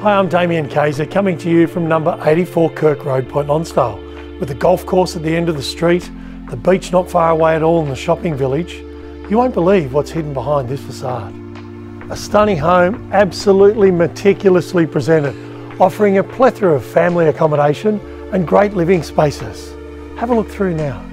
Hi, I'm Damien Kayser coming to you from number 84 Kirk Road, Point Lonsdale. With the golf course at the end of the street, the beach not far away at all and the shopping village, you won't believe what's hidden behind this facade. A stunning home, absolutely meticulously presented, offering a plethora of family accommodation and great living spaces. Have a look through now.